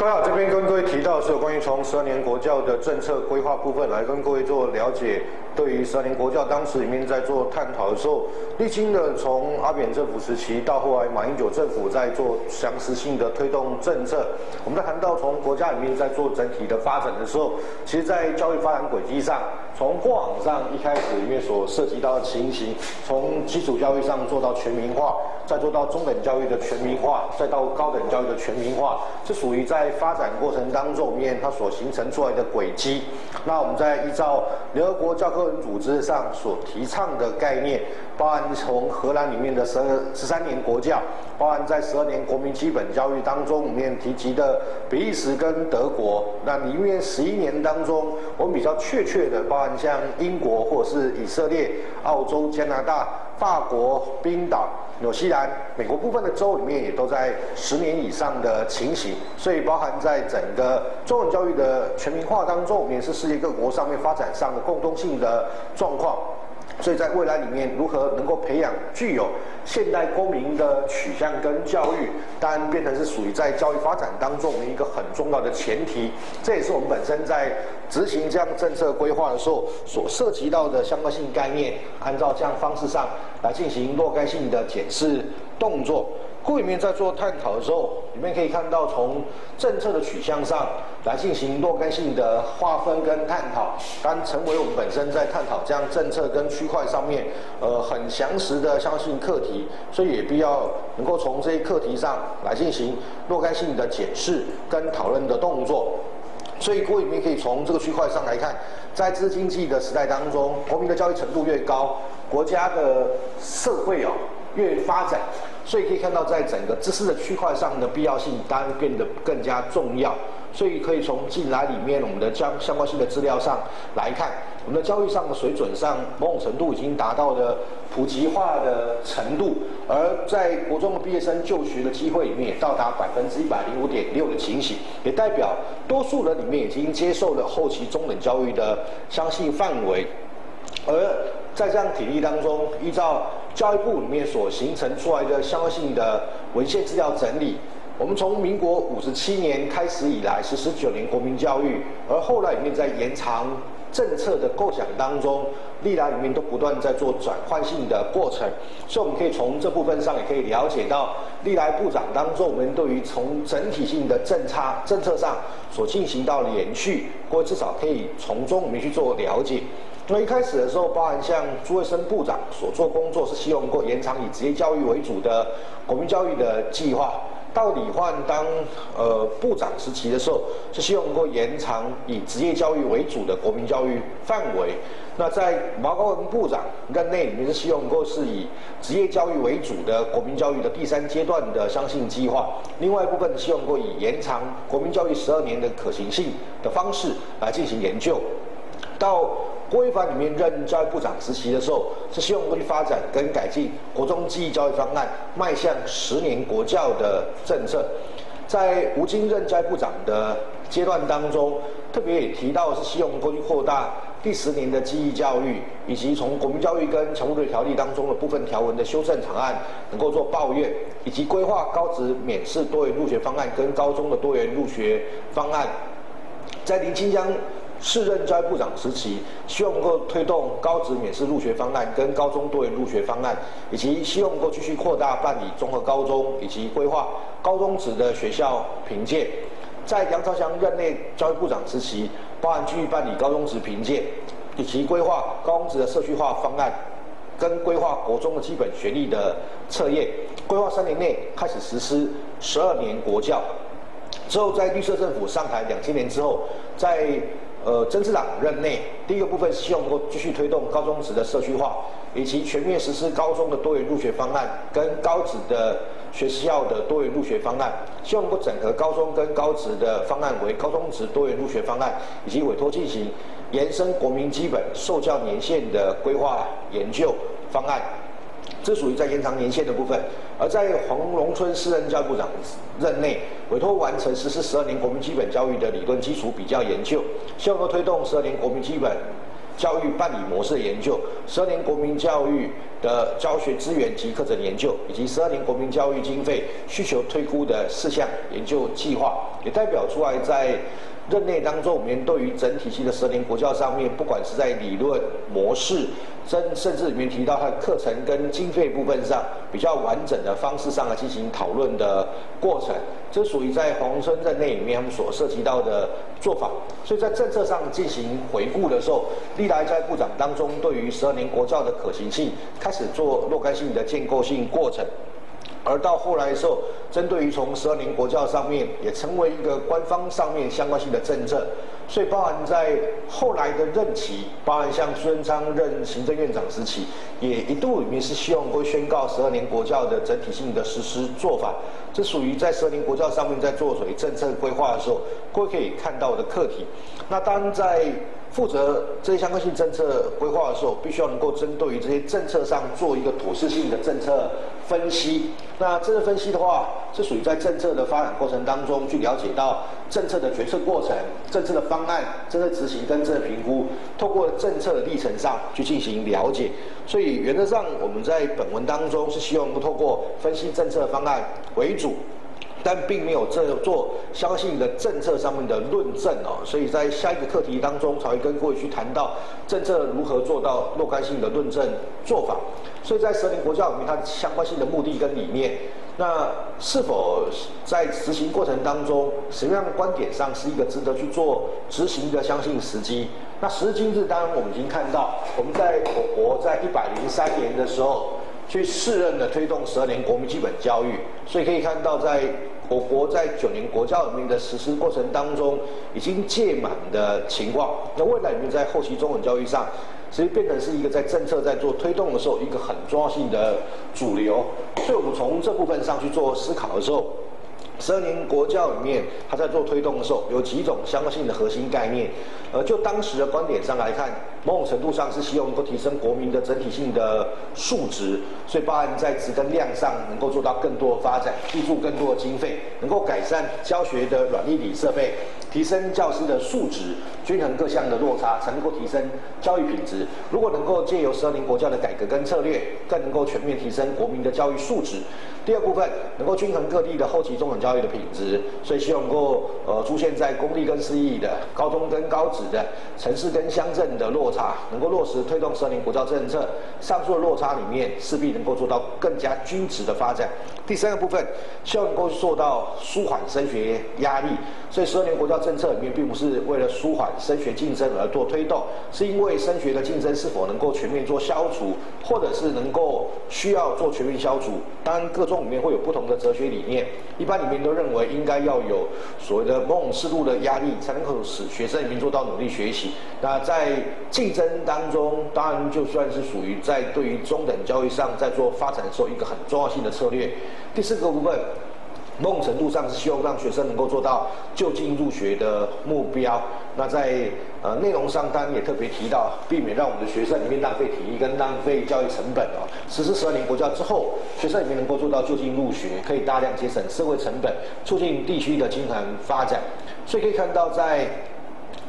各位好，这边跟各位提到是有关于从十二年国教的政策规划部分来跟各位做了解。对于十二年国教当时里面在做探讨的时候，历经了从阿扁政府时期到后来马英九政府在做详实性的推动政策。我们在谈到从国家里面在做整体的发展的时候，其实在教育发展轨迹上，从过往上一开始里面所涉及到的情形，从基础教育上做到全民化，再做到中等教育的全民化，再到高等教育的全民化，这属于在发展过程当中面它所形成出来的轨迹。那我们在依照联合国教科文组织上所提倡的概念，包含从荷兰里面的十二十三年国教，包含在十二年国民基本教育当中里面提及的比利时跟德国，那里面十一年当中，我们比较确切的，包含像英国或者是以色列、澳洲、加拿大、法国、冰岛。纽西兰、美国部分的州里面也都在十年以上的情形，所以包含在整个中文教育的全民化当中，也是世界各国上面发展上的共通性的状况。所以在未来里面，如何能够培养具有现代公民的取向跟教育，当然变成是属于在教育发展当中的一个很重要的前提。这也是我们本身在执行这样政策规划的时候所涉及到的相关性概念，按照这样方式上来进行若干性的检视动作。库里面在做探讨的时候，里面可以看到从政策的取向上来进行若干性的划分跟探讨，当成为我们本身在探讨这样政策跟区块上面，呃，很详实的相信课题，所以也必要能够从这些课题上来进行若干性的检视跟讨论的动作。所以，各位里面可以从这个区块上来看，在资经济的时代当中，国民的教育程度越高，国家的社会哦越发展。所以可以看到，在整个知识的区块上的必要性当然变得更加重要。所以可以从进来里面我们的相相关性的资料上来看，我们的教育上的水准上某种程度已经达到了普及化的程度，而在国中的毕业生就学的机会里面也到达百分之一百零五点六的情形，也代表多数人里面已经接受了后期中等教育的相信范围。而在这样体力当中，依照教育部里面所形成出来的相关性的文献资料整理，我们从民国五十七年开始以来实施九年国民教育，而后来里面在延长政策的构想当中，历来里面都不断在做转换性的过程，所以我们可以从这部分上也可以了解到，历来部长当中，我们对于从整体性的政策政策上所进行到延续，或至少可以从中我们去做了解。那一开始的时候，包含像朱卫生部长所做工作，是希望能够延长以职业教育为主的国民教育的计划；到李焕当呃部长时期的时候，是希望能够延长以职业教育为主的国民教育范围。那在毛高文部长任内里面，是希望能够是以职业教育为主的国民教育的第三阶段的相信计划。另外一部分希望能够以延长国民教育十二年的可行性的方式来进行研究。到郭一凡里面任教育部长时期的时候，是希望过去发展跟改进国中记忆教育方案，迈向十年国教的政策。在吴京任教育部长的阶段当中，特别也提到是希望过去扩大第十年的记忆教育，以及从国民教育跟强迫对条例当中的部分条文的修正草案，能够做抱怨，以及规划高职免试多元入学方案跟高中的多元入学方案。在林清江。市任教育部长时期，希望能够推动高职免试入学方案跟高中多元入学方案，以及希望能够继续扩大办理综合高中，以及规划高中职的学校评鉴。在杨朝祥任内教育部长时期，包含继续办理高中职评鉴，以及规划高中职的社区化方案，跟规划国中的基本学历的测验。规划三年内开始实施十二年国教。之后在绿色政府上台两千年之后，在呃，曾市长任内，第一个部分是希望能够继续推动高中职的社区化，以及全面实施高中的多元入学方案，跟高职的学校的多元入学方案，希望能够整合高中跟高职的方案为高中职多元入学方案，以及委托进行延伸国民基本受教年限的规划研究方案。这属于在延长年限的部分，而在黄龙春私人教育部长任内，委托完成实施十二年国民基本教育的理论基础比较研究，希望能推动十二年国民基本教育办理模式的研究，十二年国民教育的教学资源及课程研究，以及十二年国民教育经费需求推估的事项研究计划，也代表出来在。任内当中，我们对于整体性的十二年国教上面，不管是在理论模式，甚甚至里面提到它的课程跟经费部分上，比较完整的方式上来进行讨论的过程，这属于在黄春任内里面他们所涉及到的做法。所以在政策上进行回顾的时候，历来在部长当中对于十二年国教的可行性，开始做若干性的建构性过程。而到后来的时候，针对于从十二年国教上面，也成为一个官方上面相关性的政策，所以包含在后来的任期，包含像孙昌任行政院长时期，也一度里面是希望会宣告十二年国教的整体性的实施做法，这属于在十二年国教上面在做属于政策规划的时候，各位可以看到的课题。那当在负责这些相关性政策规划的时候，必须要能够针对于这些政策上做一个妥适性的政策分析。那政策分析的话，是属于在政策的发展过程当中去了解到政策的决策过程、政策的方案、政策执行跟政策评估，透过政策的历程上去进行了解。所以原则上，我们在本文当中是希望不透过分析政策方案为主。但并没有这做相信的政策上面的论证哦，所以在下一个课题当中才会跟各位去谈到政策如何做到若干性的论证做法。所以在十年国教里面，它的相关性的目的跟理念，那是否在执行过程当中，什么样的观点上是一个值得去做执行的相信时机？那时至今日，当然我们已经看到，我们在我国在一百零三年的时候。去试任的推动十二年国民基本教育，所以可以看到，在我国在九年国教里面的实施过程当中，已经届满的情况。那未来里面在后期中文教育上，其实变成是一个在政策在做推动的时候，一个很重要性的主流。所以我们从这部分上去做思考的时候。十二年国教里面，他在做推动的时候，有几种相关性的核心概念。呃，就当时的观点上来看，某种程度上是希望能够提升国民的整体性的素质，所以包含在质跟量上能够做到更多的发展，挹注更多的经费，能够改善教学的软硬体设备，提升教师的素质，均衡各项的落差，才能够提升教育品质。如果能够借由十二年国教的改革跟策略，更能够全面提升国民的教育素质。第二部分能够均衡各地的后期中等教教育的品质，所以希望能够呃出现在公立跟私立的、高中跟高职的、城市跟乡镇的落差，能够落实推动十二年国教政策。上述的落差里面，势必能够做到更加均值的发展。第三个部分，希望能够做到舒缓升学压力。所以十二年国教政策里面，并不是为了舒缓升学竞争而做推动，是因为升学的竞争是否能够全面做消除，或者是能够需要做全面消除。当然各中里面会有不同的哲学理念，一般里面都认为应该要有所谓的某种适度的压力，才能够使学生已经做到努力学习。那在竞争当中，当然就算是属于在对于中等教育上在做发展的时候一个很重要性的策略。第四个部分。某种程度上是希望让学生能够做到就近入学的目标。那在呃内容上，当然也特别提到，避免让我们的学生里面浪费体力跟浪费教育成本哦。实施十二年国教之后，学生里面能够做到就近入学，可以大量节省社会成本，促进地区的均衡发展。所以可以看到，在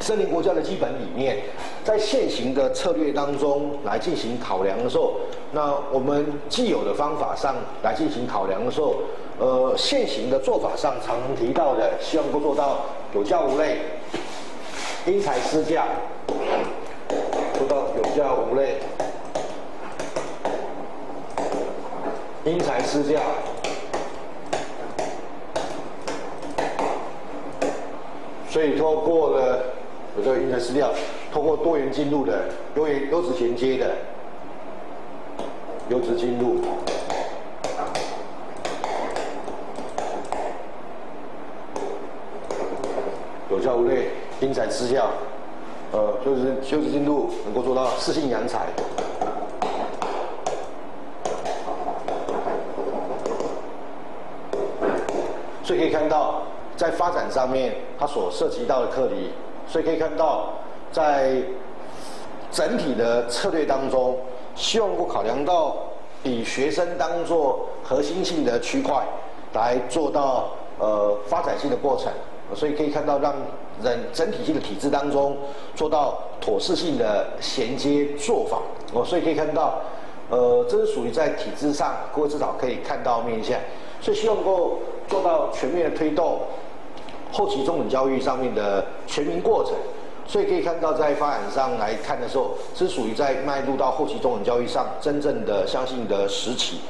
十二年国教的基本理念，在现行的策略当中来进行考量的时候，那我们既有的方法上来进行考量的时候。呃，现行的做法上常提到的，希望能够做到有教无类，因材施教，做到有教无类，因材施教。所以，透过了有这个因材施教，通过多元进入的、多元优质衔接的、优质进入。有教无类，因材施教，呃，就是修持进度能够做到适性扬才，所以可以看到，在发展上面，它所涉及到的课题，所以可以看到，在整体的策略当中，希望能够考量到以学生当做核心性的区块，来做到呃发展性的过程。所以可以看到让人整体性的体制当中做到妥适性的衔接做法哦，所以可以看到，呃，这是属于在体制上各位至少可以看到面向，所以希望能够做到全面的推动后期中等教育上面的全民过程。所以可以看到，在发展上来看的时候，是属于在迈入到后期中等教育上真正的相信的时期。